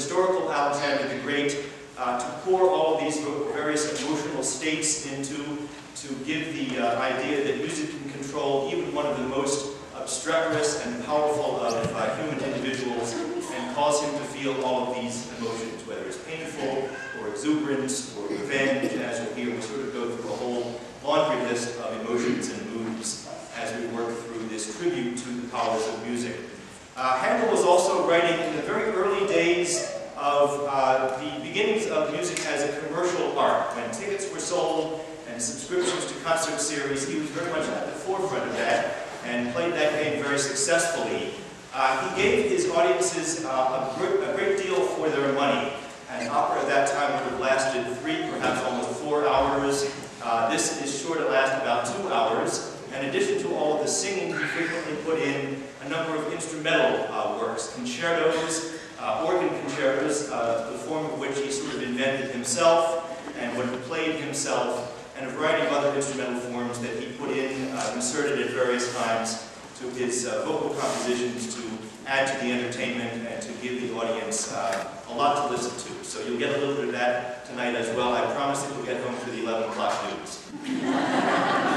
historical Alexander the Great uh, to pour all these various emotional states into, to give the uh, idea works, concertos, uh, organ concertos, uh, the form of which he sort of invented himself and would have played himself, and a variety of other instrumental forms that he put in, uh, inserted at various times to his uh, vocal compositions to add to the entertainment and to give the audience a lot to listen to. So you'll get a little bit of that tonight as well. I promise that you'll get home for the 11 o'clock news.